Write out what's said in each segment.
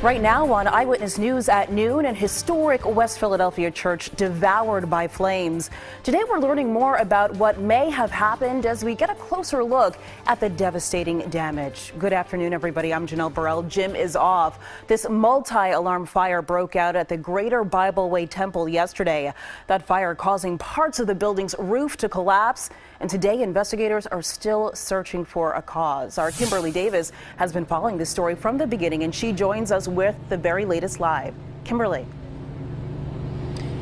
Right now on Eyewitness News at noon, an historic West Philadelphia church devoured by flames. Today we're learning more about what may have happened as we get a closer look at the devastating damage. Good afternoon, everybody. I'm Janelle Burrell. Jim is off. This multi-alarm fire broke out at the Greater Bible Way Temple yesterday. That fire causing parts of the building's roof to collapse. And today investigators are still searching for a cause. Our Kimberly Davis has been following this story from the beginning and she joins us with the very latest live. Kimberly.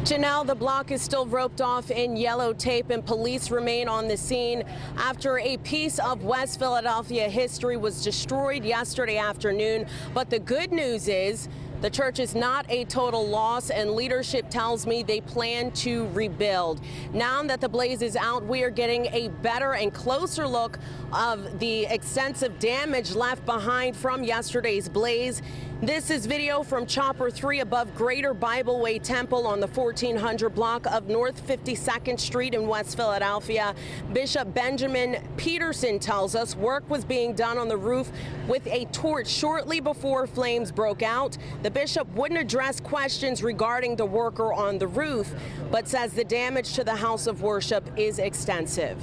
Janelle, the block is still roped off in yellow tape and police remain on the scene after a piece of West Philadelphia history was destroyed yesterday afternoon. But the good news is the church is not a total loss, and leadership tells me they plan to rebuild. Now that the blaze is out, we are getting a better and closer look of the extensive damage left behind from yesterday's blaze. This is video from Chopper 3 above Greater Bible Way Temple on the 1400 block of North 52nd Street in West Philadelphia. Bishop Benjamin Peterson tells us work was being done on the roof with a torch shortly before flames broke out. The bishop wouldn't address questions regarding the worker on the roof, but says the damage to the house of worship is extensive.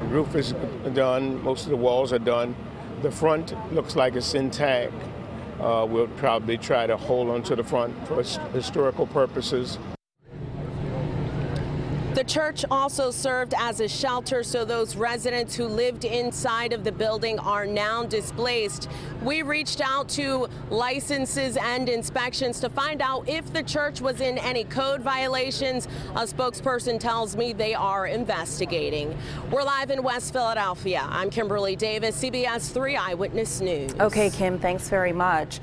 The roof is done, most of the walls are done. The front looks like it's intact. Uh, we'll probably try to hold on to the front for historical purposes. The church also served as a shelter, so those residents who lived inside of the building are now displaced. We reached out to licenses and inspections to find out if the church was in any code violations. A spokesperson tells me they are investigating. We're live in West Philadelphia. I'm Kimberly Davis, CBS 3 Eyewitness News. Okay, Kim, thanks very much.